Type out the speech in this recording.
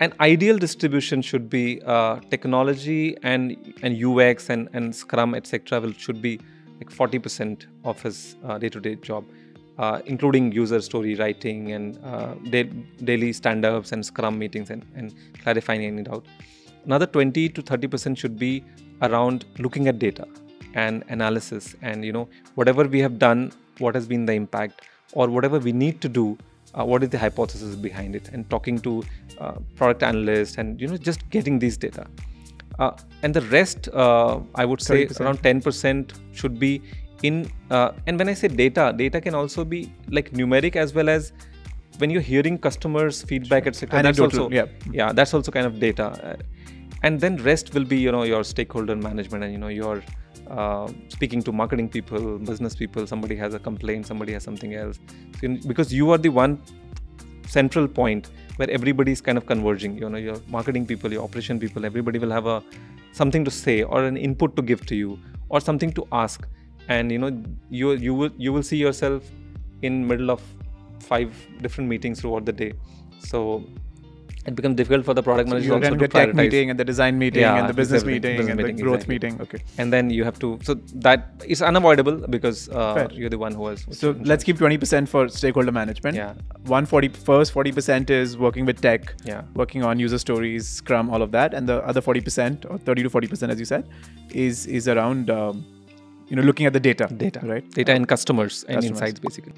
an ideal distribution should be uh, technology and and UX and and Scrum etc. will should be like 40% of his uh, day-to-day job, uh, including user story writing and uh, da- daily stand-ups and Scrum meetings and, and clarifying any doubt. Another 20 to 30% should be around looking at data and analysis and you know whatever we have done, what has been the impact, or whatever we need to do uh, what is the hypothesis behind it and talking to uh, product analysts and you know just getting these data uh, and the rest uh, i would say 30%. around 10% should be in uh, and when i say data data can also be like numeric as well as when you're hearing customers feedback etc that's also yeah. yeah that's also kind of data Uh, and then rest will be you know your stakeholder management and you know your uh, speaking to marketing people business people somebody has a complaint somebody has something else. So because you are the one central point where everybody is kind of converging. You know your marketing people your operation people everybody will have a something to say or an input to give to you or something to ask. And you know you you will you will see yourself in middle of five different meetings throughout the day. So it becomes difficult for the product manager You're also to the tech meeting and the design meeting Yeah, and the business meeting Business and the meeting, growth exactly. meeting. Okay. and then you have to so that is unavoidable because uh, you're the one who has So let's keep 20% for stakeholder management. Yeah. 140 first 40% is working with tech, Yeah. working on user stories, Scrum, all of that, and the other 40% or 30 to 40% as you said is is around um, you know looking at the data. data right? data and customers and Customers. insights basically